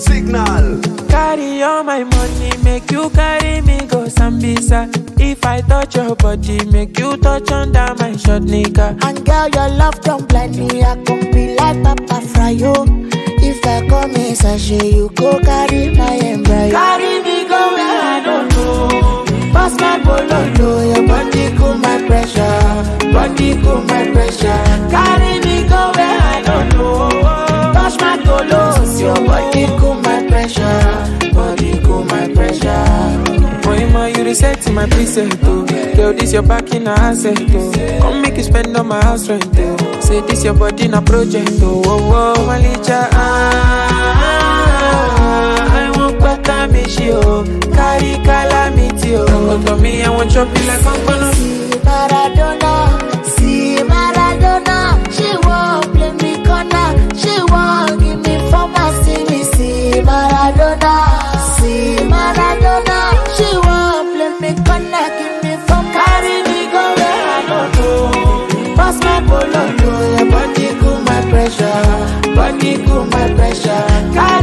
Signal. Carry all my money, make you carry me go Sambisa. If I touch your body, make you touch under my short nigga. And girl, your love don't blind me. I can be like Papa Fryo. If I come in sachet, you go carry my embryo. Carry me go where I don't know. Pass my bololo, your body cool my pressure. Body cool my pressure. Boy, ma, you reset in my preset, oh. Girl, this your back in a asset, oh. Come make you spend on my house rent, oh. Say this your body in a project, oh. Oh, oh, Malicha, ah, ah, ah, I want better me, oh. Carry calamity, oh. Come to me, I want chop you like I'm gonna. See Maradona, bololo, body cool my pressure, body my pressure.